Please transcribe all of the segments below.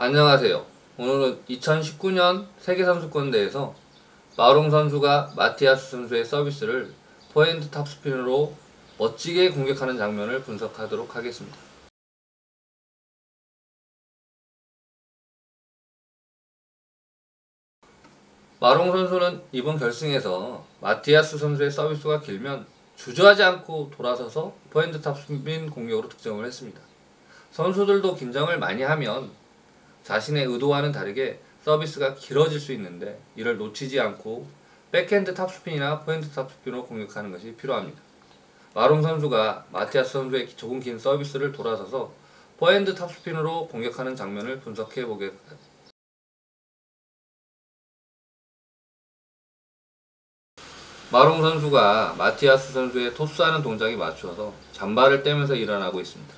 안녕하세요. 오늘은 2019년 세계선수권대회에서 마롱 선수가 마티아스 선수의 서비스를 포핸드 탑스핀으로 멋지게 공격하는 장면을 분석하도록 하겠습니다. 마롱 선수는 이번 결승에서 마티아스 선수의 서비스가 길면 주저하지 않고 돌아서서 포핸드 탑스핀 공격으로 득점을 했습니다. 선수들도 긴장을 많이 하면 자신의 의도와는 다르게 서비스가 길어질 수 있는데 이를 놓치지 않고 백핸드 탑스핀이나 포핸드 탑스핀으로 공격하는 것이 필요합니다. 마롱 선수가 마티아스 선수의 조금 긴 서비스를 돌아서서 포핸드 탑스핀으로 공격하는 장면을 분석해 보겠습니다. 마롱 선수가 마티아스 선수의 토스하는 동작에 맞추어서 잔발을 뛰면서 일어나고 있습니다.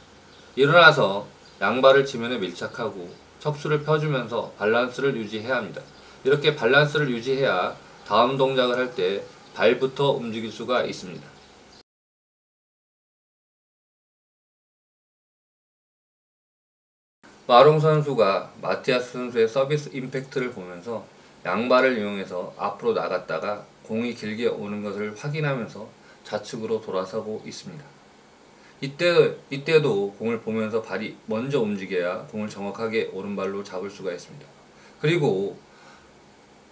일어나서 양발을 지면에 밀착하고 척추를 펴주면서 밸런스를 유지해야 합니다. 이렇게 밸런스를 유지해야 다음 동작을 할 때 발부터 움직일 수가 있습니다. 마롱 선수가 마티아스 선수의 서비스 임팩트를 보면서 양발을 이용해서 앞으로 나갔다가 공이 길게 오는 것을 확인하면서 좌측으로 돌아서고 있습니다. 이때, 이때도 공을 보면서 발이 먼저 움직여야 공을 정확하게 오른발로 잡을 수가 있습니다. 그리고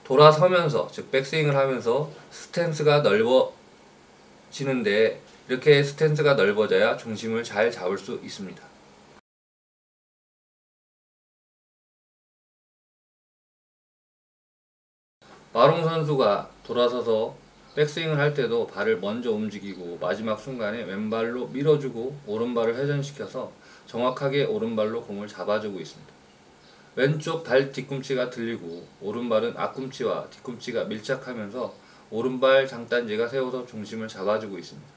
돌아서면서, 즉 백스윙을 하면서 스탠스가 넓어지는데 이렇게 스탠스가 넓어져야 중심을 잘 잡을 수 있습니다. 마롱 선수가 돌아서서 백스윙을 할 때도 발을 먼저 움직이고 마지막 순간에 왼발로 밀어주고 오른발을 회전시켜서 정확하게 오른발로 공을 잡아주고 있습니다. 왼쪽 발 뒤꿈치가 들리고 오른발은 앞꿈치와 뒤꿈치가 밀착하면서 오른발 장단지가 세워서 중심을 잡아주고 있습니다.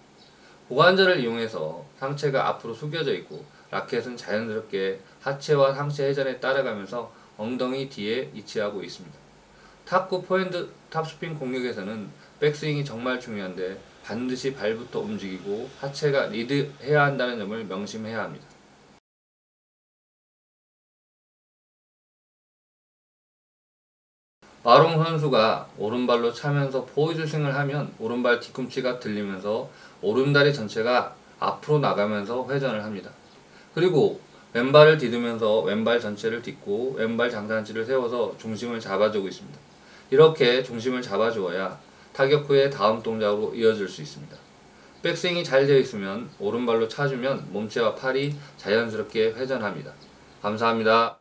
고관절을 이용해서 상체가 앞으로 숙여져 있고 라켓은 자연스럽게 하체와 상체 회전에 따라가면서 엉덩이 뒤에 위치하고 있습니다. 탁구 포핸드 탑스핀 공격에서는 백스윙이 정말 중요한데 반드시 발부터 움직이고 하체가 리드해야 한다는 점을 명심해야 합니다. 마롱 선수가 오른발로 차면서 포워드 스윙을 하면 오른발 뒤꿈치가 들리면서 오른다리 전체가 앞으로 나가면서 회전을 합니다. 그리고 왼발을 디디면서 왼발 전체를 딛고 왼발 장딴지를 세워서 중심을 잡아주고 있습니다. 이렇게 중심을 잡아주어야 타격 후에 다음 동작으로 이어질 수 있습니다. 백스윙이 잘 되어 있으면 오른발로 차주면 몸체와 팔이 자연스럽게 회전합니다. 감사합니다.